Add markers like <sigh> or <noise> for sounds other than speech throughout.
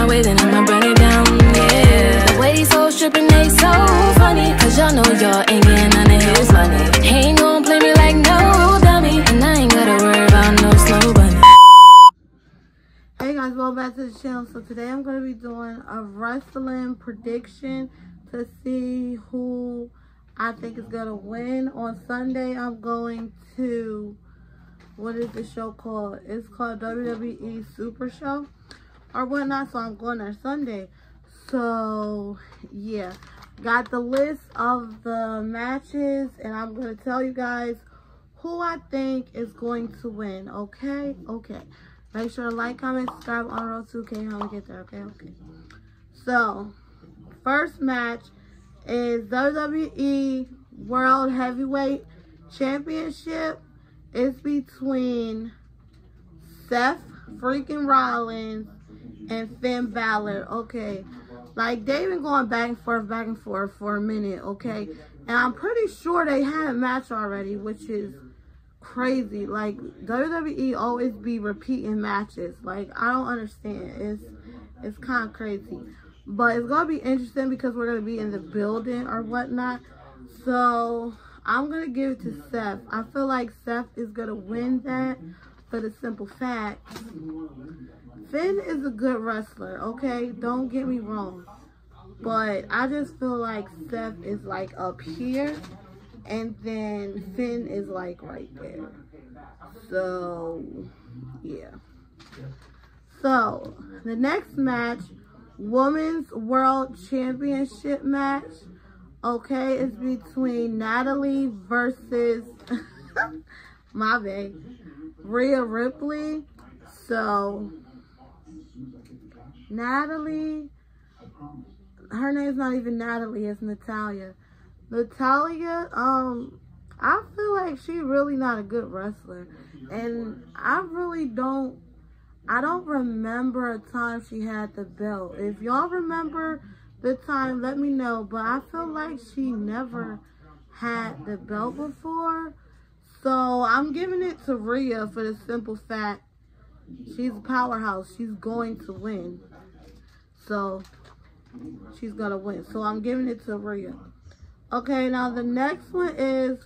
my way, then I'ma burn it down, yeah. The way these hoes they so funny. Cause y'all know y'all ain't getting none of his money. Ain't gon' play me like no dummy. And I ain't gotta worry about no slow bunny. Hey guys, welcome back to the channel. So today I'm going to be doing a wrestling prediction to see who I think is going to win. On Sunday, I'm going to, what is the show called? It's called WWE Super Show or whatnot. So I'm going there Sunday. So yeah, got the list of the matches and I'm going to tell you guys who I think is going to win. Okay? Okay. Make sure to like, comment, subscribe on Road 2K. How we get there, okay? Okay. So, first match is WWE World Heavyweight Championship. It's between Seth freaking Rollins and Finn Balor. Okay. Like, they've been going back and forth, back and forth for a minute, okay? And I'm pretty sure they had a match already, which is crazy. Like WWE always be repeating matches. Like I don't understand. It's it's kind of crazy. But it's gonna be interesting because we're gonna be in the building or whatnot. So I'm gonna give it to Seth. I feel like Seth is gonna win that for the simple fact Finn is a good wrestler, okay? Don't get me wrong. But I just feel like Seth is like up here and then Finn is like right there. So, yeah. So, the next match, Women's World Championship match. Okay, it's between Natalie versus <laughs> my babe, Rhea Ripley. So, Natalie, her name's not even Natalie, it's Natalia. Natalia, um, I feel like she really not a good wrestler. And I really don't, I don't remember a time she had the belt. If y'all remember the time, let me know. But I feel like she never had the belt before. So I'm giving it to Rhea for the simple fact she's a powerhouse. She's going to win. So she's going to win. So I'm giving it to Rhea. Okay, now the next one is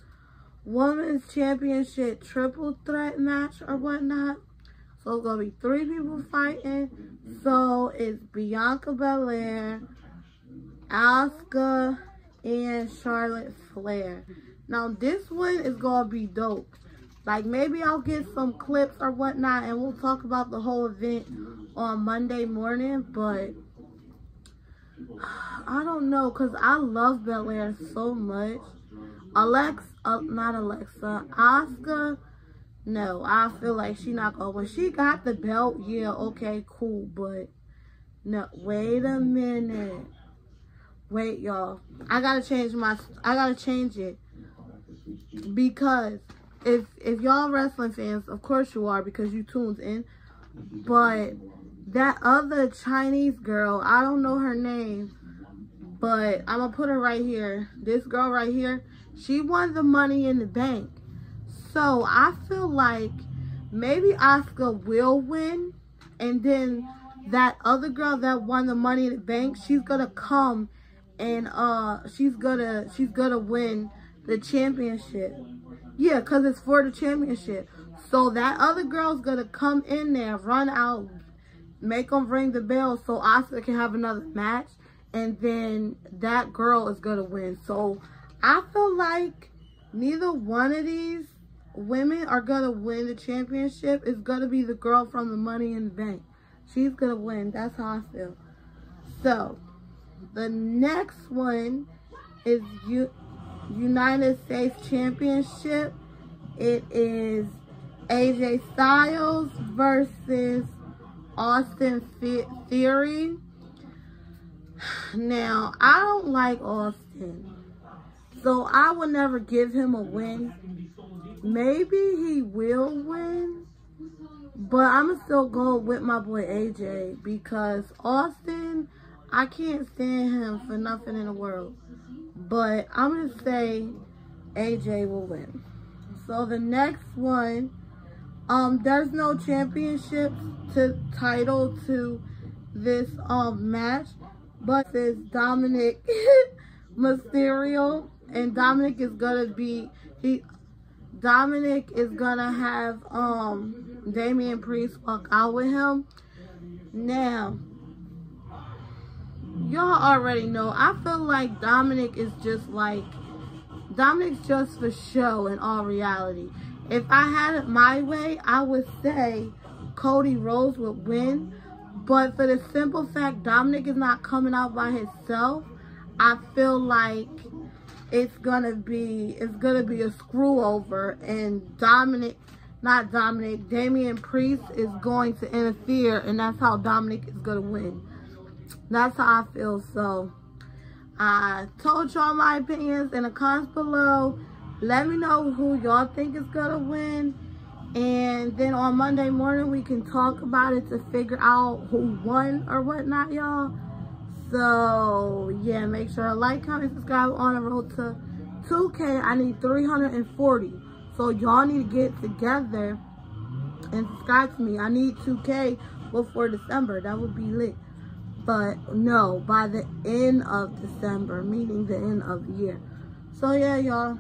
Women's Championship Triple Threat match or whatnot. So it's going to be three people fighting. So it's Bianca Belair, Asuka, and Charlotte Flair. Now this one is going to be dope. Like maybe I'll get some clips or whatnot and we'll talk about the whole event on Monday morning. But I don't know, cause I love Belair so much. Alex, uh, not Alexa, Asuka. No, I feel like she not going. When she got the belt, yeah, okay, cool, but no. Wait a minute. Wait, y'all. I gotta change my. I gotta change it because if if y'all wrestling fans, of course you are because you tuned in, but that other Chinese girl, I don't know her name, but I'm to put her right here. This girl right here, she won the money in the bank. So I feel like maybe Asuka will win. And then that other girl that won the money in the bank, she's to come and uh she's to she's to win the championship. Yeah, because it's for the championship. So that other girl's to come in there, run out, make them ring the bell so Asuka can have another match. And then that girl is going to win. So I feel like neither one of these women are going to win the championship. It's going to be the girl from the Money in the Bank. She's going to win. That's how I feel. So the next one is U United States Championship. It is AJ Styles versus Austin Theory. Now, I don't like Austin. So I will never give him a win. Maybe he will win. But I'm going to still go with my boy AJ because Austin, I can't stand him for nothing in the world. But I'm going to say AJ will win. So the next one um, there's no championship to title to this um match, but it's Dominik <laughs> Mysterio, and Dominik is gonna be he. Dominik is gonna have um Damian Priest walk out with him. Now, y'all already know. I feel like Dominik is just like Dominik's just for show in all reality. If I had it my way, I would say Cody Rhodes would win. But for the simple fact Dominik is not coming out by himself, I feel like it's gonna be it's gonna be a screw over and Dominik not Dominik, Damian Priest is going to interfere and that's how Dominik is gonna win. That's how I feel. So I told y'all my opinions in the comments below. Let me know who y'all think is gonna win. And then on Monday morning, we can talk about it to figure out who won or whatnot, y'all. So, yeah, make sure to like, comment, subscribe on the road to 2K. I need 340. So, y'all need to get together and subscribe to me. I need 2K before December. That would be lit. But, no, by the end of December, meaning the end of the year. So, yeah, y'all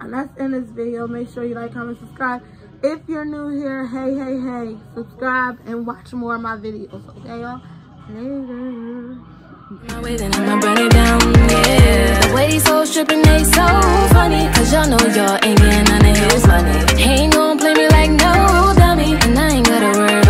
and that's in this video. Make sure you like comment subscribe. If you're new here hey hey hey subscribe and watch more of my videos okay y'all? Later I'm burning down, yeah. The way they so funny Cause y'all know y'all ain't getting none of his money. He ain't play me like no dummy And I ain't got a word